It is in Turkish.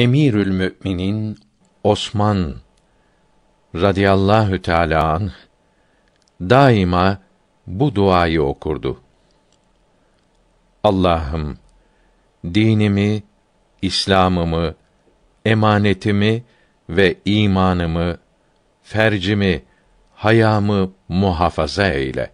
Emirül Müminin Osman radıyallahu teâlâ anh, daima bu duayı okurdu. Allah'ım dinimi, İslam'ımı, emanetimi ve imanımı, fercimi, hayamı muhafaza eyle.